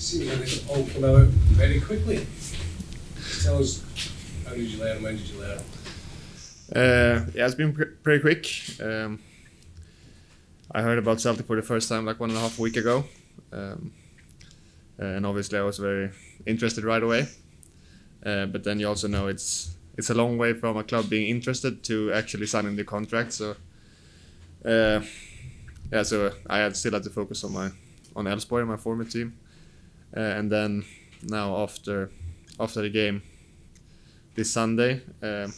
seems like it all came out very quickly. Tell us, how did you learn? When did you learn? Uh, yeah, it's been pr- pretty quick. Um, I heard about Celtic for the first time like one and a half week ago, um, and obviously I was very interested right away. Uh, but then you also know it's it's a long way from a club being interested to actually signing the contract. So uh, yeah, so I had still had to focus on my on Elfsborg, my former team, uh, and then now after after the game this Sunday, um,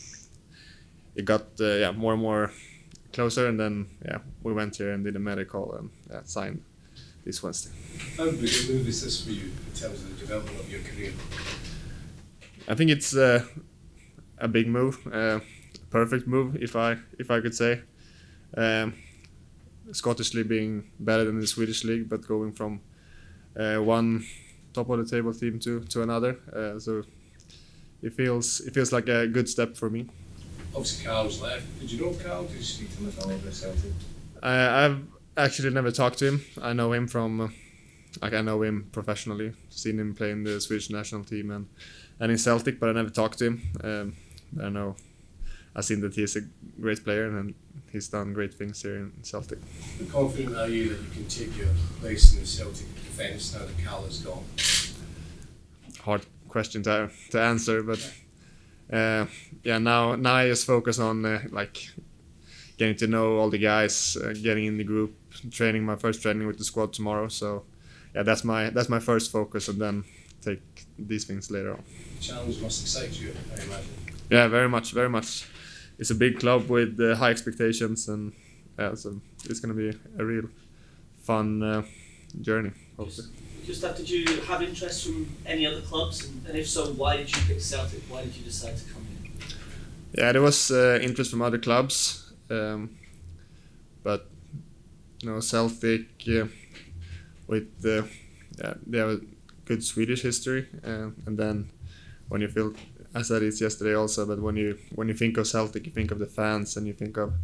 it got uh, yeah more and more closer, and then yeah we went here and did a medical and yeah, signed this Wednesday. How big a move is this for you in terms of the development of your career? I think it's uh, a big move, uh, perfect move if I if I could say. Um, Scottish league being better than the Swedish league, but going from one top of the table team to to another, uh, so it feels it feels like a good step for me. Obviously, Carl's left. Did you know Carl? Did you speak to him at all about Celtic? I, I've actually never talked to him. I know him from, uh, like I know him professionally. Seen him play in the Swedish national team and and in Celtic, but I never talked to him. Um, I know I've seen that he's a great player and he's done great things here in Celtic. How confident are you that you can take your place in the Celtic defence now that Carl is gone? Hard question to to answer, but uh, yeah, now now I just focus on uh, like getting to know all the guys, uh, getting in the group, training my first training with the squad tomorrow. So yeah, that's my that's my first focus, and then take these things later on. The challenge must excite you, I imagine. Yeah, very much, very much. It's a big club with uh, high expectations, and yeah, so it's gonna be a real fun uh, journey. Hopefully. Just that, did you have interest from any other clubs? And, and if so, why did you pick Celtic? Why did you decide to come here? Yeah, there was uh, interest from other clubs, um, but you know Celtic uh, with uh, yeah, they have a good Swedish history, uh, and then when you feel, I said it yesterday also, but when you when you think of Celtic, you think of the fans and you think of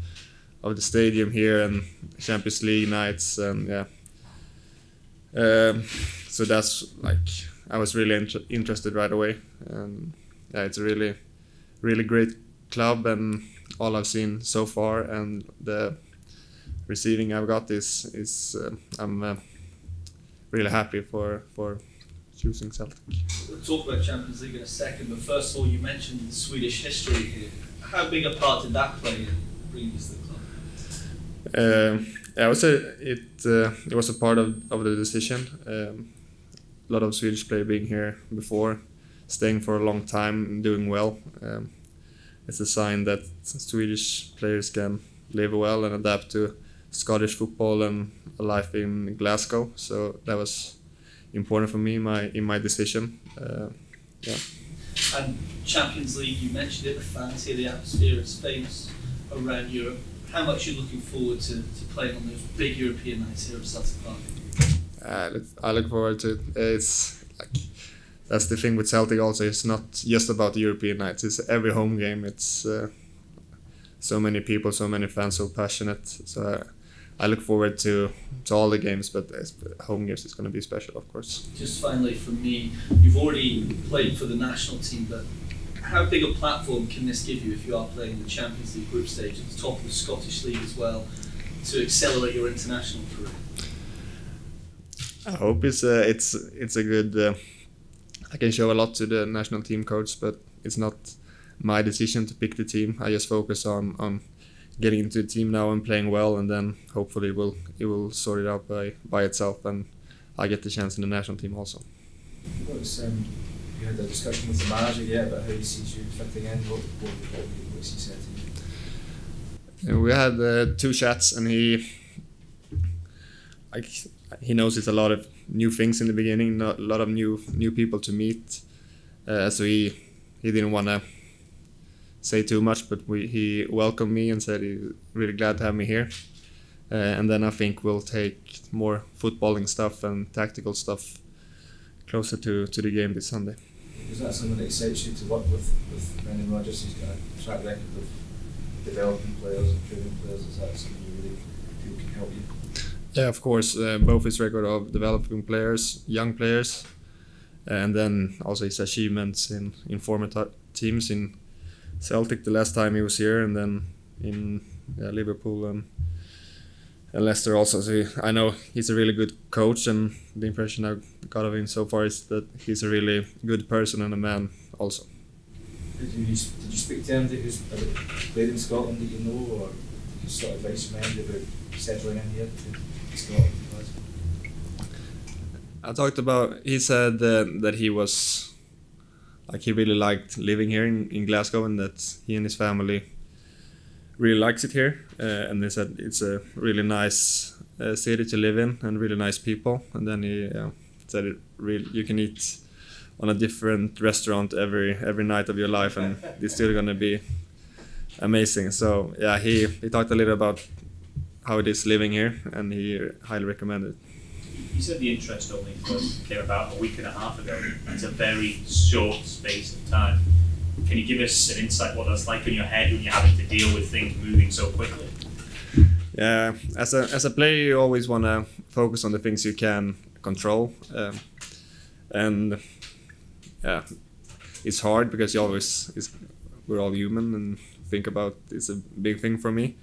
of the stadium here and Champions League nights and yeah. Um, so that's like I was really inter- interested right away, and yeah, it's a really, really great club, and all I've seen so far, and the receiving I've got is is uh, I'm uh, really happy for for choosing Celtic. We'll talk about Champions League in a second, but first of all, you mentioned Swedish history here. How big a part did that play in bringing you to the club? Um, yeah, I would say it uh, it was a part of, of the decision. Um, a lot of Swedish players being here before, staying for a long time, and doing well. Um, it's a sign that Swedish players can live well and adapt to Scottish football and life in Glasgow. So that was important for me in my in my decision. Uh, yeah. And Champions League, you mentioned it, the fans here, the atmosphere, it's famous around Europe. How much are you looking forward to, to playing on those big European nights here at Celtic Park? I look, I look forward to it. It's like that's the thing with Celtic also. It's not just about the European nights. It's every home game. It's uh, so many people, so many fans, so passionate. So uh, I look forward to to all the games, but home games is going to be special, of course. Just finally, for me, you've already played for the national team, but how big a platform can this give you if you are playing the Champions League group stage at the top of the Scottish League as well to accelerate your international career? I hope it's a, it's it's a good. Uh, I can show a lot to the national team coach, but it's not my decision to pick the team. I just focus on on getting into the team now and playing well, and then hopefully it will it will sort it out by by itself, and I get the chance in the national team also. What was, um, you had a discussion with the manager yet about how he sees you fitting in. What what, what what's he said to you? we had uh, two chats, and he like he knows it's a lot of new things in the beginning, not a lot of new new people to meet. Uh, so he he didn't want to say too much, but we, he welcomed me and said he's really glad to have me here. Uh, and then I think we'll take more footballing stuff and tactical stuff closer to, to the game this Sunday. Is that something that excites you to work with, with Brendan Rodgers? He's got a track record of developing players, improving players. Is that something you really feel can help you? Yeah, of course, uh, both his record of developing players, young players, and then also his achievements in in former teams in Celtic the last time he was here, and then in yeah, Liverpool and, and Leicester also. So he, I know he's a really good coach, and the impression I got of him so far is that he's a really good person and a man also. Did you, did you speak to anybody who's played in Scotland that you know, or you sort of advice from anybody about settling in here to Scotland? I talked about. He said uh, that he was like he really liked living here in, in Glasgow, and that he and his family really likes it here. Uh, and they said it's a really nice uh, city to live in and really nice people. And then he said it really you can eat on a different restaurant every every night of your life, and it's still gonna be amazing. So yeah, he he talked a little about how it is living here, and he highly recommended. You said the interest only came about a week and a half ago. It's a very short space of time. Can you give us an insight what that's like in your head when you're having to deal with things moving so quickly? Yeah, as a as a player, you always want to focus on the things you can control, um, and yeah, it's hard because you always we're all human and think about it's a big thing for me.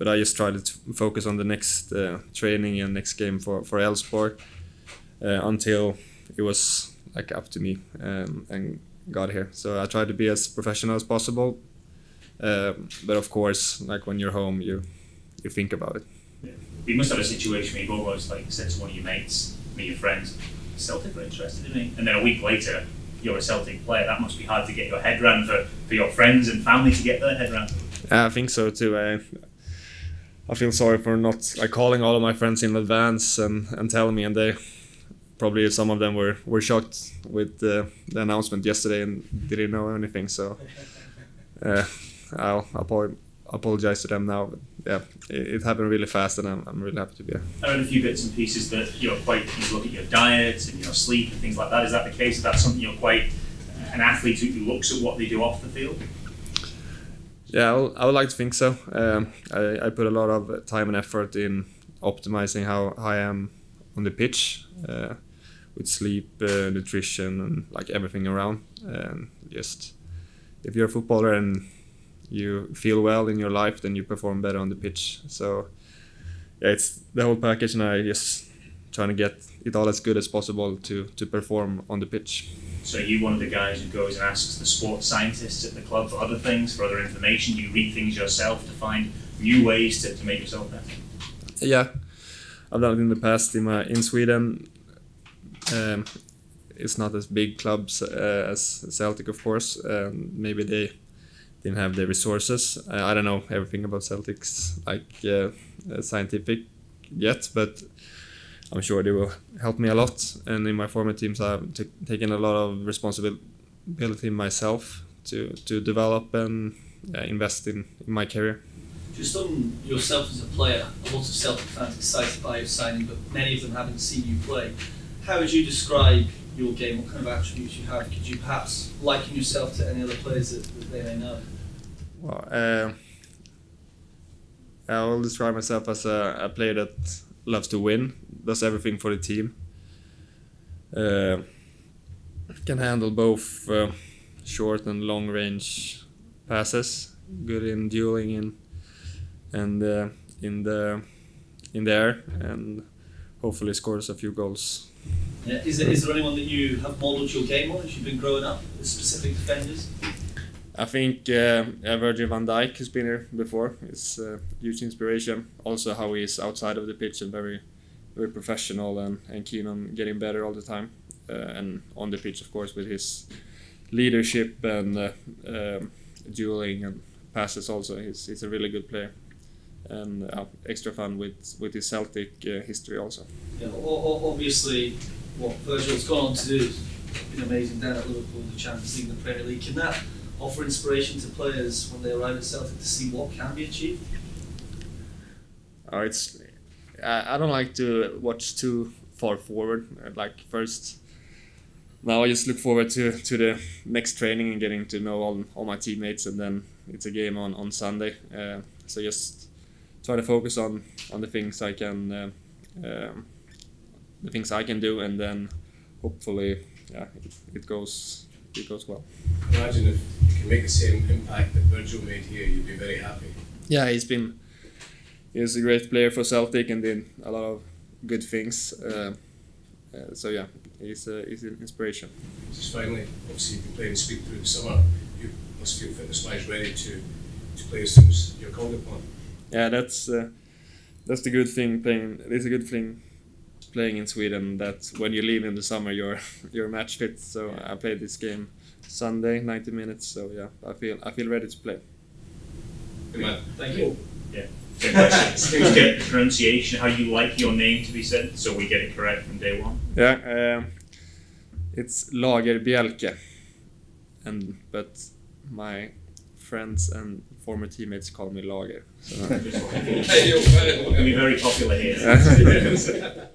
But I just try to focus on the next uh, training and next game for for Elfsborg uh, until it was like up to me um, and got here. So I tried to be as professional as possible. Uh, but of course, like when you're home, you you think about it. Yeah. You must have a situation where you've almost like said to one of your mates, me, your friends, Celtic are interested in me, and then a week later you're a Celtic player. That must be hard to get your head around for, for your friends and family to get their head around. I think so too. I, I feel sorry for not like calling all of my friends in advance and, and telling me, and they probably some of them were, were shocked with the, the announcement yesterday and didn't know anything. So uh, I'll, I'll apologize to them now. But yeah, it, it, happened really fast, and I'm, I'm really happy to be here. I read a few bits and pieces that you're quite you look at your diet and your sleep and things like that. Is that the case? Is that something you're quite an athlete who looks at what they do off the field? Yeah, I would, like to think so. Um, I, I put a lot of time and effort in optimizing how, how I am on the pitch. Uh, with sleep, uh, nutrition, and like everything around. And just if you're a footballer and you feel well in your life, then you perform better on the pitch. So yeah, it's the whole package, and I just trying to get it all as good as possible to to perform on the pitch. So you one of the guys who goes and asks the sports scientists at the club for other things, for other information. You read things yourself to find new ways to, to make yourself better. Yeah, I've done it in the past in my in Sweden. Um, it's not as big clubs uh, as Celtic, of course. Um, maybe they didn't have the resources. I, I don't know everything about Celtics, like uh, uh, scientific yet, but I'm sure they will help me a lot. And in my former teams, I've t- taken a lot of responsibility myself to to develop and uh, invest in, in my career. Just on yourself as a player, a lot of Celtic fans excited by your signing, but many of them haven't seen you play. How would you describe your game? What kind of attributes you have? Could you perhaps liken yourself to any other players that, that they may know? Well, uh, I will describe myself as a, a, player that loves to win, does everything for the team. Uh, can handle both uh, short and long range passes. Good in dueling in and uh, in the in the air, and hopefully scores a few goals yeah. Is, there, is there anyone that you have modelled your game on as you've been growing up, specific defenders? I think uh, Virgil van Dijk has been here before. It's a uh, huge inspiration. Also, how he is outside of the pitch and very, very professional and, and keen on getting better all the time. Uh, and on the pitch, of course, with his leadership and uh, um, dueling and passes. Also, he's, he's a really good player and uh, extra fun with with his Celtic uh, history also. Yeah, obviously, what Virgil's gone on to do has been amazing down at Liverpool, the Champions League, the Premier League. Can that offer inspiration to players when they arrive at Celtic to see what can be achieved? Oh, it's I don't like to watch too far forward. Like first, now I just look forward to, to the next training and getting to know all, all my teammates, and then it's a game on on Sunday. Uh, so just try to focus on on the things I can uh, um, the things I can do, and then hopefully, yeah, it, it goes it goes well. Imagine if you can make the same impact that Virgil made here, you'd be very happy. Yeah, he's been he's a great player for Celtic and did a lot of good things. Uh, uh, so yeah, he's uh, he's an inspiration. Just finally, obviously you've been playing speed through the summer. You must feel fitness-wise ready to, to play as soon as you're called upon. Yeah, that's uh, that's the good thing playing. It's a good thing playing in Sweden that when you leave in the summer you're you're match fit. So I played this game Sunday, 90 minutes. So yeah, I feel I feel ready to play. Good man. Thank you. Yeah. question. Just get the pronunciation, how you like your name to be said, so we get it correct from day one. Yeah, um, it's Lagerbielke, and but my friends and former teammates call me Lager. So, Hey, yo, very well. It'll be very popular here.